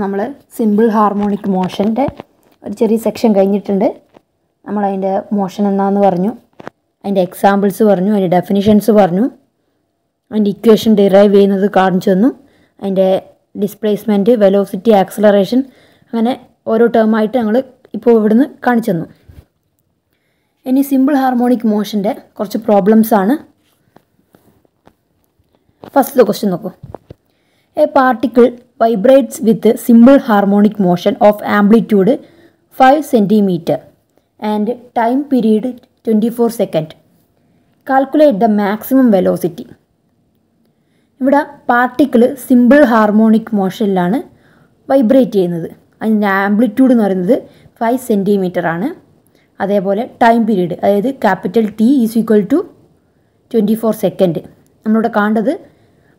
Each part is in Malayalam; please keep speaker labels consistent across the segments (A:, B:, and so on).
A: നമ്മൾ സിമ്പിൾ ഹാർമോണിക് മോഷന്റെ ഒരു ചെറിയ സെക്ഷൻ കഴിഞ്ഞിട്ടുണ്ട്. നമ്മൾ അതിന്റെ മോഷൻ എന്നാന്ന് പറഞ്ഞു. അതിന്റെ എക്സാമ്പിൾസ് പറഞ്ഞു അതിന്റെ ഡെഫിനിഷൻസ് പറഞ്ഞു. അതിന്റെ ഇക്വേഷൻ ഡിറൈവ് ചെയ്യുന്നത് കാണിച്ചു തന്നു. അതിന്റെ ഡിസ്പ്ലേസ്മെന്റ് വെലോസിറ്റി ആക്സലറേഷൻ അങ്ങനെ ഓരോ ടേമായിട്ട് ഞങ്ങൾ ഇപ്പോൾ ഇവിടുന്ന് കാണിച്ചു തന്നു. ഇനി സിമ്പിൾ ഹാർമോണിക് മോഷന്റെ കുറച്ച് പ്രോബ്ലംസ് ആണ്. ഫസ്റ്റ് ക്വസ്റ്റ്യൻ നോക്കൂ. A particle vibrates with simple harmonic motion of amplitude five centimetre and time period twenty four second calculate the maximum velocity ഇവിടെ പാർട്ടിക്കിൾ സിമ്പിൾ ഹാർമോണിക് മോഷനിലാണ് വൈബ്രേറ്റ് ചെയ്യുന്നത്. അതിന്റെ ആംപ്ലിറ്റ്യൂഡ് എന്ന് പറയുന്നത് ഫൈവ് സെന്റിമീറ്റർ ആണ്. അതേപോലെ ടൈം പീരീഡ് അതായത് capital T is equal to twenty four second നമ്മളിവിടെ കാണേണ്ടത്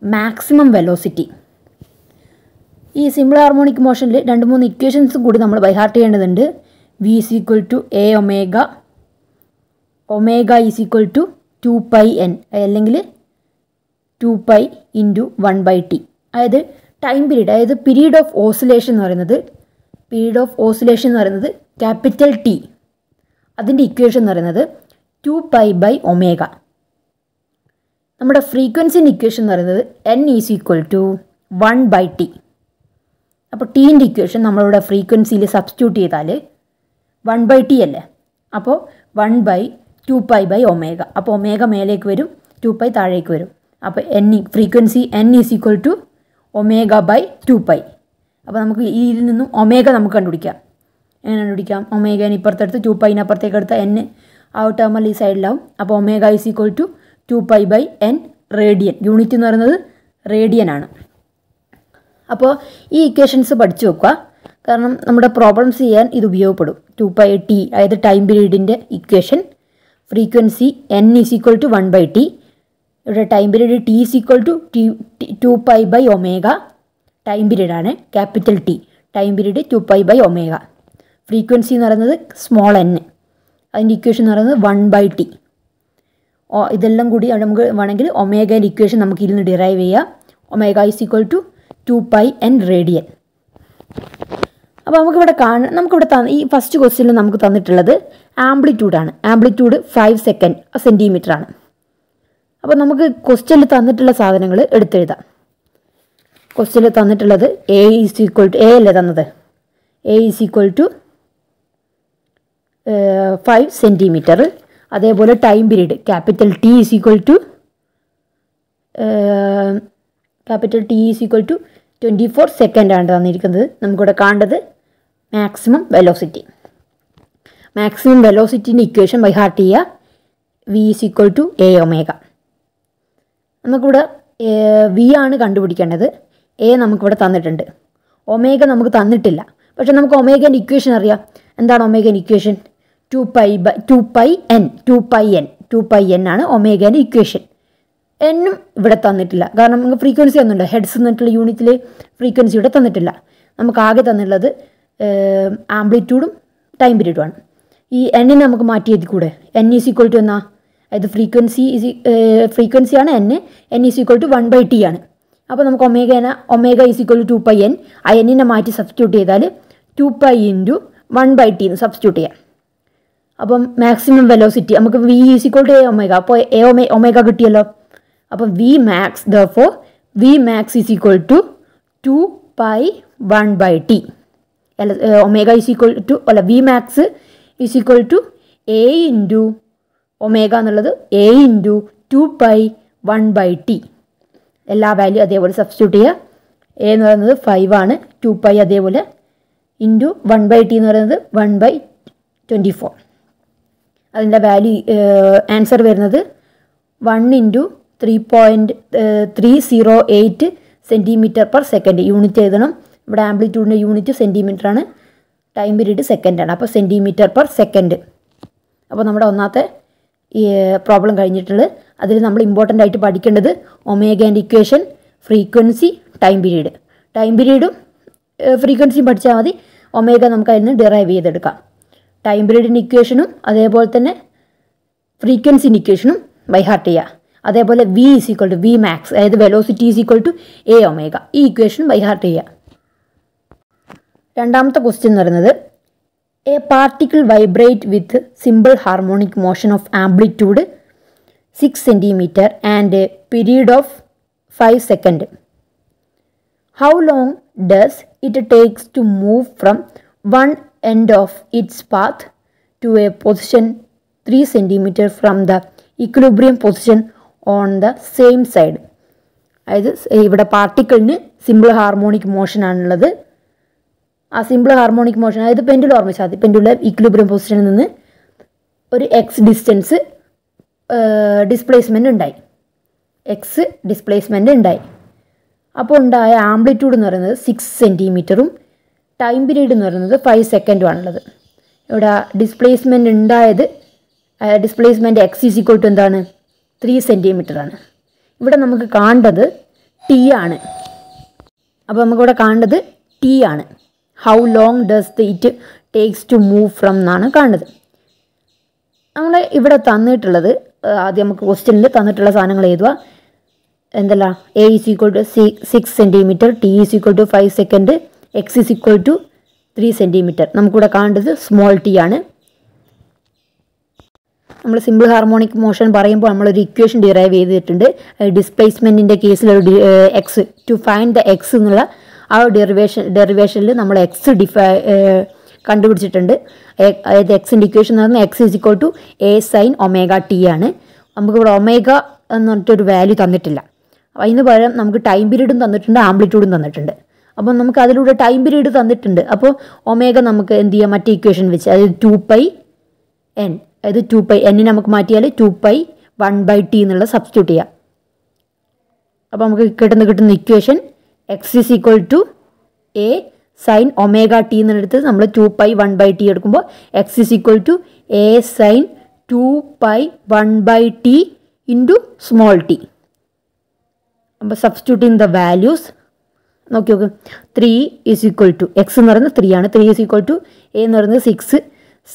A: മാക്സിമം വെലോസിറ്റി ഈ സിമ്പിൾ ഹാർമോണിക് മോഷനിൽ രണ്ട് മൂന്ന് ഇക്വേഷൻസ് കൂടി നമ്മൾ ബൈഹാർട്ട് ചെയ്യേണ്ടതുണ്ട്. V is equal to A omega omega is equal to two pi N അല്ലെങ്കിൽ two pi into one by T അതായത് ടൈം പീരീഡ് അതായത് പീരീഡ് ഓഫ് ഓസിലേഷൻ എന്ന് പറയുന്നത് പീരീഡ് ഓഫ് ഓസിലേഷൻ എന്ന് പറയുന്നത് ക്യാപിറ്റൽ ടി അതിന്റെ ഇക്വേഷൻ എന്ന് പറയുന്നത് ടു പൈ ബൈ ഒമേഗ നമ്മുടെ ഫ്രീക്വൻസിന്റെ ഇക്വേഷൻ എന്ന് പറയുന്നത് N is equal to one by T അപ്പോൾ ടീന്റെ ഇക്വേഷൻ നമ്മളിവിടെ ഫ്രീക്വൻസിയിൽ സബ്സ്റ്റിറ്റ്യൂട്ട് ചെയ്താൽ വൺ ബൈ ടി അല്ലേ? അപ്പോൾ one by two pi by omega അപ്പോൾ ഒമേഗ മേലേക്ക് വരും ടു പൈ താഴേക്ക് വരും. അപ്പോൾ N frequency N is equal to omega by two pi അപ്പോൾ നമുക്ക് ഇതിൽ നിന്നും ഒമേഗ നമുക്ക് കണ്ടുപിടിക്കാം. എങ്ങനെ കണ്ടുപിടിക്കാം? ഒമേഗന് ഇപ്പുറത്തെടുത്ത് ടു പൈന് അപ്പുറത്തേക്ക് എടുത്ത എൻ ആ ടേമൽ ഈ സൈഡിലാവും അപ്പോൾ omega is equal to two pi by N radian unit എന്ന് പറയുന്നത് റേഡിയൻ ആണ്. അപ്പോൾ ഈ ഇക്വേഷൻസ് പഠിച്ചു വെക്കുക. കാരണം നമ്മുടെ പ്രോബ്ലംസ് ചെയ്യാൻ ഇത് ഉപയോഗപ്പെടും. ടു പൈ ടി അതായത് time പീരീഡിന്റെ equation frequency N is equal to one by T ഇവിടെ time period T is equal to T two pi by omega time period ആണ് capital T time period two pi by omega frequency എന്ന് പറയുന്നത് സ്മോൾ എൻ അതിന്റെ ഇക്വേഷൻ എന്ന് പറയുന്നത് വൺ ബൈ ടി ഇതെല്ലാം കൂടി നമുക്ക് വേണമെങ്കിൽ ഒമേഗേന്റെ ഇക്വേഷൻ നമുക്ക് ഇരുന്ന് ഡിറൈവ് ചെയ്യാം. Omega is equal to two pi N radian. അപ്പോൾ നമുക്കിവിടെ കാണാം നമുക്കിവിടെ തന്ന ഈ ഫസ്റ്റ് ക്വസ്റ്റ്യനിൽ നമുക്ക് തന്നിട്ടുള്ളത് ആംപ്ലിറ്റ്യൂഡാണ് ആംപ്ലിറ്റ്യൂഡ് ഫൈവ് സെക്കൻഡ് സെന്റിമീറ്റർ ആണ്. അപ്പോൾ നമുക്ക് ക്വസ്റ്റ്യനിൽ തന്നിട്ടുള്ള സാധനങ്ങൾ എടുത്തെഴുതാം. ക്വസ്റ്റ്യനിൽ തന്നിട്ടുള്ളത് A is equal to A അല്ലേ തന്നത്? A is equal to five centimetre അതേപോലെ time period capital T is equal to capital T is equal to twenty four second ആണ് തന്നിരിക്കുന്നത്. നമുക്കിവിടെ കാണേണ്ടത് മാക്സിമം വെലോസിറ്റി മാക്സിമം വെലോസിറ്റിന്റെ ഇക്വേഷൻ ബൈ ഹാർട്ട് ചെയ്യുക. V is equal to A omega നമുക്കിവിടെ വി ആണ് കണ്ടുപിടിക്കേണ്ടത്. എ നമുക്കിവിടെ തന്നിട്ടുണ്ട്. ഒമേഗ നമുക്ക് തന്നിട്ടില്ല. പക്ഷേ നമുക്ക് ഒമേഗന്റെ ഇക്വേഷൻ അറിയാം. എന്താണ് ഒമേഗന്റെ equation two pi by two pi N two pi N two pi N ആണ് ഒമേഗന്റെ ഇക്വേഷൻ എന്നും ഇവിടെ തന്നിട്ടില്ല. കാരണം നമുക്ക് ഫ്രീക്വൻസി തന്നിട്ടുണ്ട് ഹെഡ്സ് എന്നിട്ടുള്ള യൂണിറ്റിലെ ഫ്രീക്വൻസി ഇവിടെ തന്നിട്ടില്ല. നമുക്ക് ആകെ തന്നിട്ടുള്ളത് ആംപ്ലിറ്റ്യൂഡും ടൈം പീരീഡുമാണ് ഈ എന്നിനെ നമുക്ക് മാറ്റി എഴുതി കൂടെ എൻ ഈസ് ഈക്വൽ ടു എന്നാ? അതായത് frequency is ഫ്രീക്വൻസിയാണ് N N is equal to one by T ആണ്. അപ്പോൾ നമുക്ക് ഒമേഗ എന്ന omega is equal to two pi N ആ എന്നിനെ മാറ്റി സബ്സ്റ്റിറ്റ്യൂട്ട് ചെയ്താൽ two pi into one by T എന്ന് സബ്സ്റ്റിറ്റ്യൂട്ട് ചെയ്യാം. അപ്പം മാക്സിമം വെലോസിറ്റി നമുക്ക് V is equal to A omega അപ്പോൾ എ ഒമേ ഒമേഗ കിട്ടിയല്ലോ? അപ്പം V max therefore V max is equal to two pi one by T അല്ല ഒമേഗ ഈസ് ഈക്വൽ ടു അല്ല V max is equal to A into omega എന്നുള്ളത് A into two pi one by T എല്ലാ വാല്യൂ അതേപോലെ സബ്സ്റ്റിറ്റ്യൂട്ട് ചെയ്യുക. എ എന്ന് പറയുന്നത് ഫൈവ് ആണ്. ടു പൈ അതേപോലെ ഇന്റു വൺ ബൈ ടി എന്ന് പറയുന്നത് വൺ ബൈ ട്വന്റി ഫോർ അതിന്റെ വാല്യൂ ആൻസർ വരുന്നത് one into three point three zero eight centimetre per second unit എഴുതണം. ഇവിടെ ആംപ്ലിറ്റ്യൂഡിന്റെ യൂണിറ്റ് സെന്റിമീറ്റർ ആണ്. ടൈം പീരീഡ് സെക്കൻഡാണ് അപ്പോൾ സെന്റിമീറ്റർ പെർ സെക്കൻഡ് അപ്പോൾ നമ്മുടെ ഒന്നാമത്തെ പ്രോബ്ലം കഴിഞ്ഞിട്ടുള്ളത്. അതിൽ നമ്മൾ ഇമ്പോർട്ടന്റ് ആയിട്ട് പഠിക്കേണ്ടത് ഒമേഗേന്റെ equation frequency time period time പീരീഡും ഫ്രീക്വൻസിയും പഠിച്ചാൽ മതി. ഒമേഗ നമുക്ക് അതിൽ നിന്ന് ഡിറൈവ് ചെയ്തെടുക്കാം. ടൈം പീരീഡിന്റെ ഇക്വേഷനും അതേപോലെ തന്നെ ഫ്രീക്വൻസിന്റെ ഇക്വേഷനും ബൈ ഹാർട്ട് ചെയ്യുക അതേപോലെ V is equal to V max അതായത് velocity is equal to A omega ഈ ഇക്വേഷൻ ബൈ ഹാർട്ട് ചെയ്യുക. രണ്ടാമത്തെ ക്വസ്റ്റ്യൻ എന്ന് പറയുന്നത് a particle vibrate with simple harmonic motion of amplitude six centimetre and period of five second how long does it takes to move from one end of its path to a position three centimetre from the equilibrium position on the same side അതായത് ഇവിടെ പാർട്ടിക്കിളിന് സിമ്പിൾ ഹാർമോണിക് മോഷൻ ആണുള്ളത്. ആ സിമ്പിൾ ഹാർമോണിക് മോഷൻ അതായത് പെൻഡുലം ഓർമ്മിച്ചാൽ മതി. പെൻഡുലർ ഇക്വിലിബ്രിയം പൊസിഷനിൽ നിന്ന് ഒരു എക്സ് ഡിസ്റ്റൻസ് ഡിസ്പ്ലേസ്മെന്റ് ഉണ്ടായി. എക്സ് ഡിസ്പ്ലേസ്മെന്റ് ഉണ്ടായി. അപ്പോൾ ഉണ്ടായ ആംപ്ലിറ്റ്യൂഡ് എന്ന് പറയുന്നത് സിക്സ് സെന്റിമീറ്ററും ടൈം പീരീഡ് എന്ന് പറയുന്നത് ഫൈവ് സെക്കൻഡും ആണുള്ളത്. ഇവിടെ ഡിസ്പ്ലേസ്മെന്റ് ഉണ്ടായത് displacement X is equal to എന്താണ്? ത്രീ ആണ്. ഇവിടെ നമുക്ക് കാണേണ്ടത് ടി ആണ്. അപ്പോൾ നമുക്കിവിടെ കാണേണ്ടത് ടി ആണ്. How long does the it takes to move from എന്നാണ് കാണുന്നത്. നമ്മൾ ഇവിടെ തന്നിട്ടുള്ളത് ആദ്യം നമുക്ക് ക്വസ്റ്റ്യനിൽ തന്നിട്ടുള്ള സാധനങ്ങൾ എഴുതുക. എന്തല്ല? A is equal to C six centimetre T is equal to five second X is equal to three centimetre നമുക്കിവിടെ കാണേണ്ടത് സ്മോൾ ടി ആണ്. നമ്മൾ സിമ്പിൾ ഹാർമോണിക് മോഷൻ പറയുമ്പോൾ നമ്മളൊരു ഇക്വേഷൻ ഡിറൈവ് ചെയ്തിട്ടുണ്ട്. ഡിസ്പ്ലേസ്മെന്റിന്റെ കേസിലൊരു X to find the X എന്നുള്ള ആ ഡെറിവേഷൻ ഡെറിവേഷനിൽ നമ്മൾ എക്സ് ഡിഫൈ കണ്ടുപിടിച്ചിട്ടുണ്ട്. അതായത് എക്സിന്റെ ഇക്വേഷൻ എന്ന് പറഞ്ഞാൽ X is equal to A sine omega T ആണ്. നമുക്കിവിടെ ഒമേഗ എന്ന് പറഞ്ഞിട്ടൊരു വാല്യൂ തന്നിട്ടില്ല. അതിന് പകരം നമുക്ക് ടൈം പീരീഡും തന്നിട്ടുണ്ട് ആംപ്ലിറ്റ്യൂഡും തന്നിട്ടുണ്ട്. അപ്പോൾ നമുക്ക് അതിലൂടെ ടൈം പീരീഡ് തന്നിട്ടുണ്ട്. അപ്പോൾ ഒമേഗ നമുക്ക് എന്ത് ചെയ്യാം? മറ്റേ ഇക്വേഷൻ വെച്ച് അതായത് ടു പൈ എൻ അതായത് ടു പൈ എന്നിനെ നമുക്ക് മാറ്റിയാൽ two pi one by T എന്നുള്ള സബ്സ്റ്റിറ്റ്യൂട്ട് ചെയ്യാം. അപ്പോൾ നമുക്ക് കിട്ടുന്ന കിട്ടുന്ന equation X is equal to A sine omega T എന്നെടുത്ത് നമ്മൾ two pi one by T എടുക്കുമ്പോൾ X is equal to A sine two pi one by T into small T അപ്പോൾ സബ്സ്റ്റിറ്റ്യൂട്ടിങ് ദ വാല്യൂസ് നോക്കി നോക്ക്. Three is equal to X എന്ന് പറയുന്നത് ത്രീ ആണ്. Three is equal to A എന്ന് പറയുന്നത് six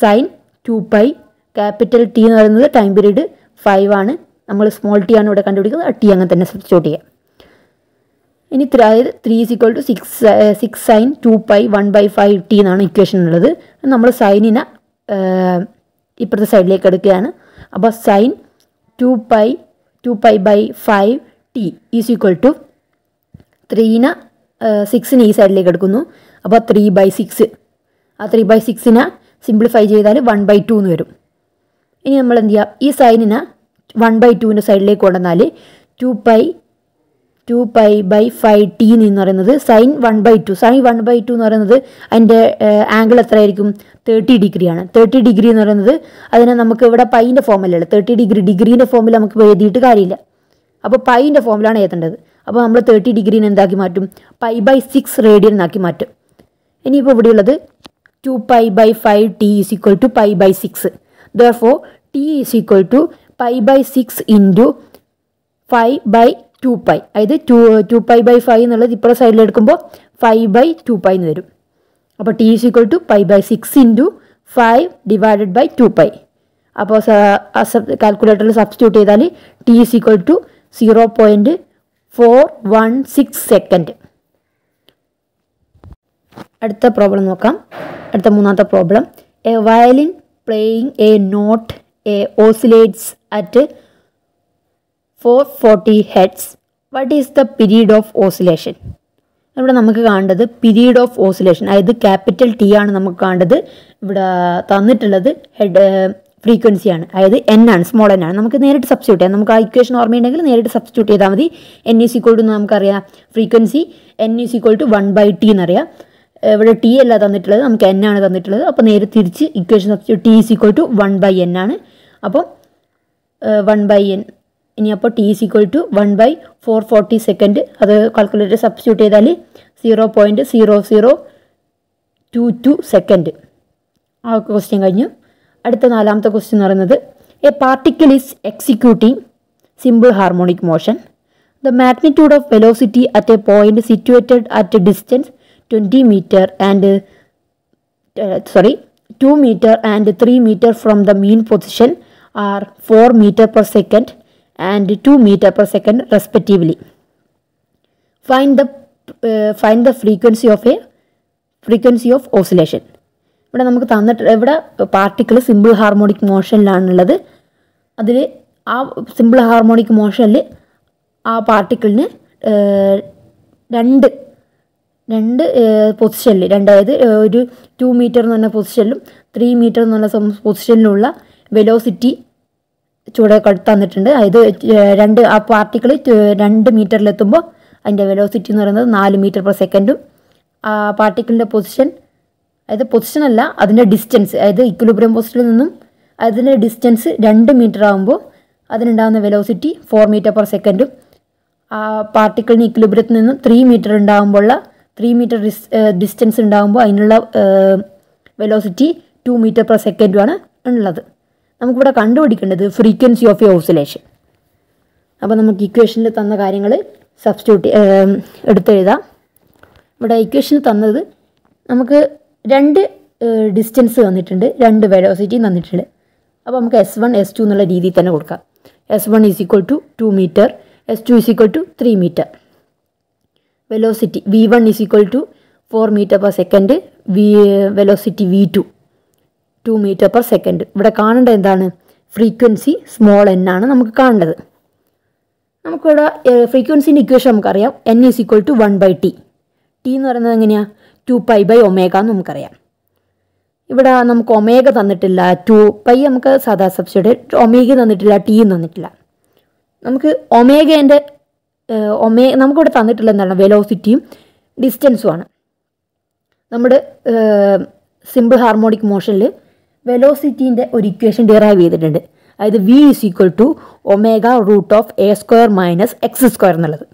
A: sine two pi capital T എന്ന് പറയുന്നത് ടൈം പീരീഡ് ഫൈവ് ആണ്. നമ്മൾ സ്മോൾ ടി ആണ് ഇവിടെ കണ്ടുപിടിക്കുന്നത്. ടി അങ്ങനെ തന്നെ സബ്സ്റ്റിറ്റ്യൂട്ട് ചെയ്യാം. ഇനി അതായത് three is equal to six six sine two pi one by five T എന്നാണ് ഇക്വേഷൻ ഉള്ളത്. നമ്മൾ സൈനിനെ ഇപ്പുറത്തെ സൈഡിലേക്ക് എടുക്കുകയാണ്. അപ്പോൾ sine two pi two pi by five T is equal to ത്രീന സിക്സിന് ഈ സൈഡിലേക്ക് എടുക്കുന്നു. അപ്പോൾ ത്രീ ബൈ സിക്സ് ആ ത്രീ ബൈ സിക്സിനെ സിംപ്ലിഫൈ ചെയ്താൽ വൺ ബൈ ടു എന്ന് വരും. ഇനി നമ്മൾ എന്ത് ചെയ്യുക ഈ സൈനിനെ വൺ ബൈ ടുവിന്റെ സൈഡിലേക്ക് കൊണ്ടുവന്നാൽ two pi two pi by five T എന്ന് പറയുന്നത് sine one by two sine one by two എന്ന് പറയുന്നത് അതിന്റെ ആംഗിൾ എത്രയായിരിക്കും? തേർട്ടി ഡിഗ്രിയാണ് തേർട്ടി ഡിഗ്രി എന്ന് പറയുന്നത് അതിനെ നമുക്ക് ഇവിടെ പൈന്റെ ഫോമിലല്ല തേർട്ടി ഡിഗ്രി ഡിഗ്രീന്റെ ഫോമിൽ നമുക്ക് എഴുതിയിട്ട് കാര്യമില്ല. അപ്പോൾ പൈന്റെ ഫോമിലാണ് എഴുതേണ്ടത്. അപ്പോൾ നമ്മൾ തേർട്ടി ഡിഗ്രീനെ എന്താക്കി മാറ്റും? പൈ ബൈ സിക്സ് റേഡിയൻ എന്നാക്കി മാറ്റും. ഇനിയിപ്പോൾ ഇവിടെയുള്ളത് two pi by five T is equal to pi by six therefore T is equal to pi by six into five by two pi അതായത് two two pi by five എന്നുള്ളത് ഇപ്പുറം സൈഡിൽ എടുക്കുമ്പോൾ ഫൈവ് ബൈ ടു പൈ എന്ന് വരും. അപ്പോൾ T is equal to pi by six into five divided by two pi അപ്പോൾ കാൽക്കുലേറ്ററിൽ സബ്സ്റ്റിറ്റ്യൂട്ട് ചെയ്താൽ T is equal to zero point four one six second അടുത്ത പ്രോബ്ലം നോക്കാം. അടുത്ത മൂന്നാമത്തെ problem a violin playing a note at four forty hertz. What is the period of oscillation ഇവിടെ നമുക്ക് കാണേണ്ടത് പീരീഡ് ഓഫ് ഓസിലേഷൻ അതായത് ക്യാപിറ്റൽ ടി ആണ് നമുക്ക് കാണേണ്ടത്. ഇവിടെ തന്നിട്ടുള്ളത് ഹെഡ് ഫ്രീക്വൻസിയാണ് അതായത് എൻ ആണ് സ്മോൾ എൻ ആണ്. നമുക്ക് നേരിട്ട് സബ്സ്റ്റിറ്റ്യൂട്ട് ചെയ്യാം. നമുക്ക് ആ ഇക്വേഷൻ ഓർമ്മയുണ്ടെങ്കിൽ നേരിട്ട് സബ്സ്റ്റിറ്റ്യൂട്ട് ചെയ്താൽ മതി. എൻ ഈസ് ഈക്വൾ ടു നമുക്കറിയാം. Frequency N is equal to one by T എന്നറിയാം. ഇവിടെ ടി അല്ല തന്നിട്ടുള്ളത് നമുക്ക് എൻ ആണ് തന്നിട്ടുള്ളത്. അപ്പോൾ നേരെ തിരിച്ച് equation substitute T is equal to one by N ആണ്. അപ്പോൾ വൺ ബൈ എൻ ഇനി അപ്പോൾ T is equal to one by four forty second അത് കാൽക്കുലേറ്റർ സബ്സ്റ്റിറ്റ്യൂട്ട് ചെയ്താൽ zero point zero zero two two second ആ ക്വസ്റ്റ്യൻ കഴിഞ്ഞു. അടുത്ത നാലാമത്തെ ക്വസ്റ്റ്യൻ എന്ന് പറയുന്നത് a particle is executing simple harmonic motion the magnitude of velocity at a point situated at a distance twenty metre and sorry two metre and three metre from the mean position are four metre per second and two metre per second respectively find the find the frequency of a frequency of oscillation ഇവിടെ നമുക്ക് തന്നിട്ട് ഇവിടെ പാർട്ടിക്കിൾ സിമ്പിൾ ഹാർമോണിക് മോഷനിലാണുള്ളത് അതിൽ ആ സിമ്പിൾ ഹാർമോണിക് മോഷനിൽ ആ പാർട്ടിക്കിളിന് രണ്ട് രണ്ട് പൊസിഷനിൽ രണ്ടായത് ഒരു ടു മീറ്റർ എന്ന് പറഞ്ഞ പൊസിഷനിലും ത്രീ മീറ്റർ എന്ന് പറഞ്ഞ പൊസിഷനിലുള്ള വെലോസിറ്റി ചൂടെ തന്നിട്ടുണ്ട്. അതായത് രണ്ട് ആ പാർട്ടിക്കിൾ രണ്ട് മീറ്ററിലെത്തുമ്പോൾ അതിന്റെ വെലോസിറ്റി എന്ന് പറയുന്നത് നാല് മീറ്റർ പെർ സെക്കൻഡും ആ പാർട്ടിക്കിളിന്റെ പൊസിഷൻ അതായത് പൊസിഷൻ അല്ല അതിന്റെ ഡിസ്റ്റൻസ് അതായത് ഇക്വിലിബ്രിയം പൊസിഷനിൽ നിന്നും അതിന്റെ ഡിസ്റ്റൻസ് രണ്ട് മീറ്റർ ആകുമ്പോൾ അതിനുണ്ടാകുന്ന വെലോസിറ്റി ഫോർ മീറ്റർ പെർ സെക്കൻഡും ആ പാർട്ടിക്കിളിന് ഇക്വലിബ്രിയത്തിൽ നിന്നും ത്രീ മീറ്റർ ഉണ്ടാകുമ്പോഴുള്ള ത്രീ മീറ്റർ ഡിസ്റ്റൻസ് ഉണ്ടാകുമ്പോൾ അതിനുള്ള വെലോസിറ്റി ടു മീറ്റർ പെർ സെക്കൻഡുമാണ് ഉള്ളത്. നമുക്കിവിടെ കണ്ടുപിടിക്കേണ്ടത് ഫ്രീക്വൻസി ഓഫ് എ ഓസിലേഷൻ അപ്പോൾ നമുക്ക് ഇക്വേഷനിൽ തന്ന കാര്യങ്ങൾ സബ്സ്റ്റിറ്റ്യൂട്ട് എടുത്തെഴുതാം. ഇവിടെ ഇക്വേഷനിൽ തന്നത് നമുക്ക് രണ്ട് ഡിസ്റ്റൻസ് തന്നിട്ടുണ്ട് രണ്ട് വെലോസിറ്റിയും തന്നിട്ടുണ്ട് അപ്പോൾ നമുക്ക് എസ് വൺ എസ് ടു എന്നുള്ള രീതിയിൽ തന്നെ കൊടുക്കാം. S one is equal to two metre S two is equal to three metre velocity V one is equal to four metre per second V velocity V two two metre per second ഇവിടെ കാണേണ്ടത് എന്താണ്? ഫ്രീക്വൻസി സ്മോൾ എൻ ആണ് നമുക്ക് കാണേണ്ടത്. നമുക്കിവിടെ ഫ്രീക്വൻസിന്റെ ഇക്വേഷൻ നമുക്കറിയാം. N is equal to one by T T എന്ന് പറയുന്നത് എങ്ങനെയാണ് ടു പൈ ബൈ ഒമേഗ എന്ന് നമുക്കറിയാം. ഇവിടെ നമുക്ക് ഒമേഗ തന്നിട്ടില്ല ടു പൈ നമുക്ക് സാധാ സബ്സിഡി ഒമേഗ തന്നിട്ടില്ല ടിയും തന്നിട്ടില്ല. നമുക്ക് ഒമേഗേന്റെ ഒമേ നമുക്കിവിടെ തന്നിട്ടുള്ള എന്താണ്? വെലോസിറ്റിയും ഡിസ്റ്റൻസുമാണ് നമ്മുടെ സിമ്പിൾ ഹാർമോണിക് മോഷനിൽ വെലോസിറ്റീന്റെ ഒരു ഇക്വേഷൻ ഡിറൈവ് ചെയ്തിട്ടുണ്ട് അതായത് V is equal to omega root of A square minus X square എന്നുള്ളത്.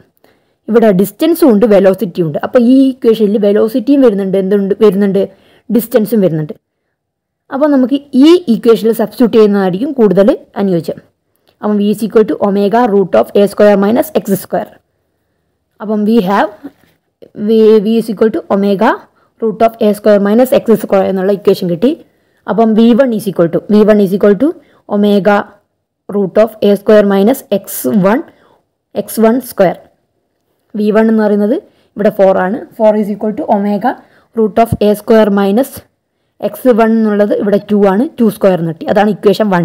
A: ഇവിടെ ഡിസ്റ്റൻസും ഉണ്ട് വെലോസിറ്റിയും ഉണ്ട്. അപ്പോൾ ഈ ഇക്വേഷനിൽ വെലോസിറ്റിയും വരുന്നുണ്ട് എന്തുണ്ട് വരുന്നുണ്ട്? ഡിസ്റ്റൻസും വരുന്നുണ്ട്. അപ്പോൾ നമുക്ക് ഈ ഇക്വേഷനിൽ സബ്സ്റ്റിറ്റ്യൂട്ട് ചെയ്യുന്നതായിരിക്കും കൂടുതൽ അനുയോജ്യം. അപ്പം V is equal to omega root of A square minus X square അപ്പം we have V V is equal to omega root of A square minus X square എന്നുള്ള ഇക്വേഷൻ കിട്ടി. അപ്പം V one is equal to V one is equal to omega root of A square minus X one X one square V one എന്ന് പറയുന്നത് ഇവിടെ ഫോർ ആണ്. Four is equal to omega root of A square minus X one എന്നുള്ളത് ഇവിടെ ടു ആണ്. ടു സ്ക്വയർ എന്ന് കിട്ടി. അതാണ് ഇക്വേഷൻ വൺ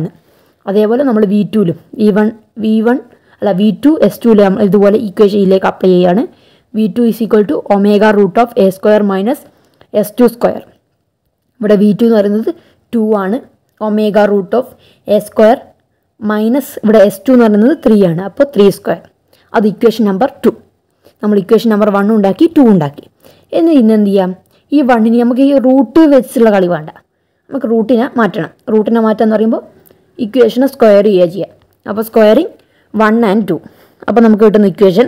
A: അതേപോലെ നമ്മൾ വി ടുവിലും വി വൺ വി വൺ അല്ല വി ടു എസ് ടുവിൽ നമ്മൾ ഇതുപോലെ ഇക്വേഷൻ ഇതിലേക്ക് അപ്ലൈ ചെയ്യുകയാണ് V two is equal to omega root of A square minus S two square ഇവിടെ വി ടു എന്ന് പറയുന്നത് ടു ആണ്. Omega root of A square minus ഇവിടെ എസ് ടു എന്ന് പറയുന്നത് ത്രീ ആണ്. അപ്പോൾ ത്രീ സ്ക്വയർ അത് ഇക്വേഷൻ നമ്പർ ടു നമ്മൾ ഇക്വേഷൻ നമ്പർ വൺ ഉണ്ടാക്കി ടു ഉണ്ടാക്കി. എന്ന് ഇന്ന് എന്ത് ചെയ്യാം? ഈ വണ്ണിന് നമുക്ക് ഈ റൂട്ട് വെച്ചുള്ള കളി വേണ്ട. നമുക്ക് റൂട്ടിനെ മാറ്റണം. റൂട്ടിനെ മാറ്റാന്ന് എന്ന് പറയുമ്പോൾ ഇക്വേഷനെ സ്ക്വയർ ചെയ്യുക ചെയ്യാം അപ്പോൾ സ്ക്വയറിങ് വൺ ആൻഡ് ടു അപ്പോൾ നമുക്ക് കിട്ടുന്ന equation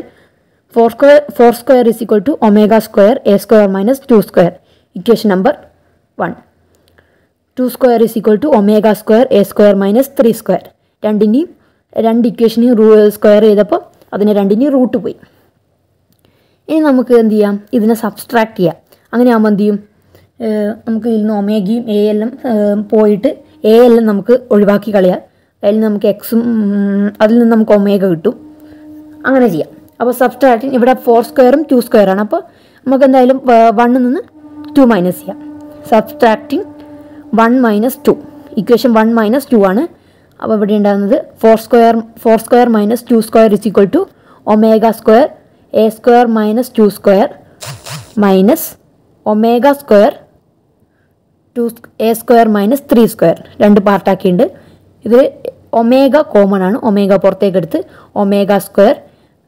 A: four square four square is equal to omega square A square minus two square equation number one two square is equal to omega square A square minus three square രണ്ടിന്റെയും രണ്ട് ഇക്വേഷനെയും റൂ സ്ക്വയർ ചെയ്തപ്പോൾ അതിന് രണ്ടിന്റെയും റൂട്ട് പോയി. ഇനി നമുക്ക് എന്ത് ചെയ്യാം? ഇതിനെ സബ്സ്ട്രാക്ട് ചെയ്യാം. അങ്ങനെ ആകുമ്പോൾ എന്ത് ചെയ്യും? നമുക്ക് ഇതിൽ നിന്ന് ഒമേഗയും എ എല്ലാം പോയിട്ട് എ എല്ലാം നമുക്ക് ഒഴിവാക്കി കളയാം. അതിൽ നിന്ന് നമുക്ക് എക്സും അതിൽ നിന്ന് നമുക്ക് ഒമേഗ കിട്ടും. അങ്ങനെ ചെയ്യാം. അപ്പോൾ സബ്സ്ട്രാക്ട് ഇവിടെ ഫോർ സ്ക്വയറും ടു സ്ക്വയറാണ് അപ്പോൾ നമുക്ക് എന്തായാലും വണ്ണിൽ നിന്ന് ടു മൈനസ് ചെയ്യാം. Subtracting one minus two equation one minus two ആണ്. അപ്പോൾ ഇവിടെ ഉണ്ടാകുന്നത് four square four square minus two square is equal to omega square A square minus two square minus omega square two A square minus three square രണ്ട് പാർട്ടാക്കിയുണ്ട് ഇത് ഒമേഗ കോമൺ ആണ്. ഒമേഗ പുറത്തേക്ക് എടുത്ത് ഒമേഗ സ്ക്വയർ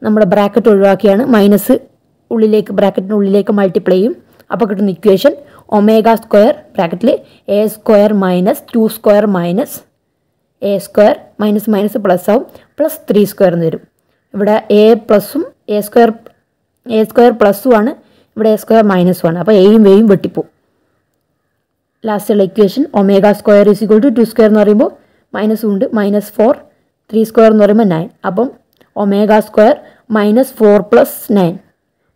A: നമ്മുടെ ബ്രാക്കറ്റ് ഒഴിവാക്കിയാണ്. മൈനസ് ഉള്ളിലേക്ക് ബ്രാക്കറ്റിന് ഉള്ളിലേക്ക് മൾട്ടിപ്ലൈ ചെയ്യും. അപ്പോൾ കിട്ടുന്ന ഇക്വേഷൻ ഒമേഗ സ്ക്വയർ ബ്രാക്കറ്റിൽ A square minus two square minus A square minus minus plus ആവും പ്ലസ് ത്രീ സ്ക്വയർ എന്ന് വരും. ഇവിടെ എ പ്ലസും എ സ്ക്വയർ എ സ്ക്വയർ പ്ലസും ആണ് ഇവിടെ എ സ്ക്വയർ മൈനസും ആണ്. അപ്പോൾ എയും വേയും വെട്ടിപ്പോവും. ലാസ്റ്റുള്ള equation omega square is equal to two square എന്ന് പറയുമ്പോൾ മൈനസും ഉണ്ട് മൈനസ് ഫോർ ത്രീ സ്ക്വയർ എന്ന് പറയുമ്പോൾ നയൻ അപ്പം omega square minus four plus nine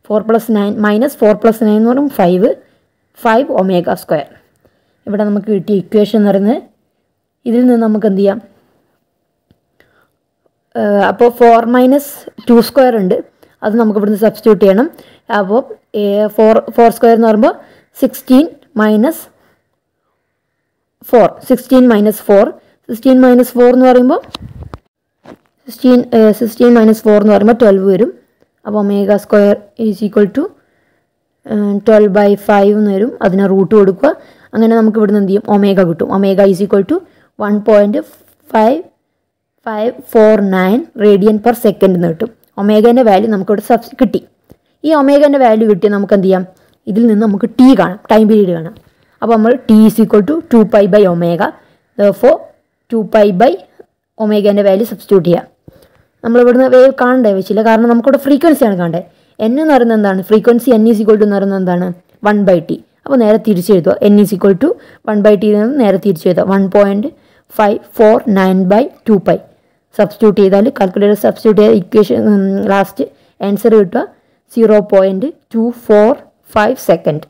A: four plus nine minus four plus nine എന്ന് പറയുമ്പോൾ ഫൈവ് ഫൈവ് ഒമേഗ സ്ക്വയർ. ഇവിടെ നമുക്ക് കിട്ടിയ ഇക്വേഷൻ എന്ന് പറയുന്നത് ഇതിൽ നിന്ന് നമുക്ക് എന്ത് ചെയ്യാം? അപ്പോൾ ഫോർ മൈനസ് ടു സ്ക്വയർ ഉണ്ട്. അത് നമുക്ക് ഇവിടുന്ന് സബ്സ്റ്റിറ്റ്യൂട്ട് ചെയ്യണം. അപ്പോൾ ഫോർ ഫോർ സ്ക്വയർ എന്ന് പറയുമ്പോൾ sixteen minus four sixteen minus four. Sixteen minus four എന്ന് പറയുമ്പോൾ സിക്സ്റ്റീൻ സിക്സ്റ്റീൻ മൈനസ് ഫോർ എന്ന് പറയുമ്പോൾ ട്വൽവ് വരും. അപ്പോൾ omega square is equal to twelve by five എന്ന് വരും. അതിനെ റൂട്ട് കൊടുക്കുക. അങ്ങനെ നമുക്ക് ഇവിടുന്ന് എന്ത് ചെയ്യും? ഒമേഗ കിട്ടും. Omega is equal to one point five five four nine radian per second എന്ന് കിട്ടും. ഒമേഗേന്റെ വാല്യൂ നമുക്കിവിടെ സബ്സ് കിട്ടി. ഈ ഒമേഗേന്റെ വാല്യൂ കിട്ടിയാൽ നമുക്ക് എന്ത് ചെയ്യാം? ഇതിൽ നിന്ന് നമുക്ക് ടി കാണാം. ടൈം പീരീഡ് കാണാം. അപ്പോൾ നമ്മൾ T is equal to two pi by omega for two pi by ഒമേഗേന്റെ value substitute ചെയ്യാം. നമ്മൾ ഇവിടുന്ന് വേവ് കാണണ്ടേ വെച്ചില്ല. കാരണം നമുക്കിവിടെ ഫ്രീക്വൻസിയാണ് കാണേണ്ടത് എൻ എന്ന് പറയുന്നത് എന്താണ്? Frequency N is equal to എന്ന് പറയുന്നത് എന്താണ്? വൺ ബൈ ടി അപ്പോൾ നേരെ തിരിച്ചെഴുതുക N is equal to one by T നിന്ന് നേരെ തിരിച്ചെഴുതുക one point five four nine by two pi substitute ചെയ്താൽ കാൽക്കുലേറ്റർ സബ്സ്റ്റിറ്റ്യൂട്ട് ചെയ്ത ഇക്വേഷൻ ലാസ്റ്റ് ആൻസർ കിട്ടുക. Zero point two four five second